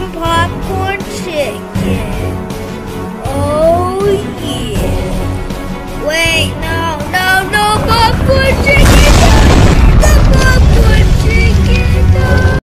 some popcorn chicken. Oh, yeah.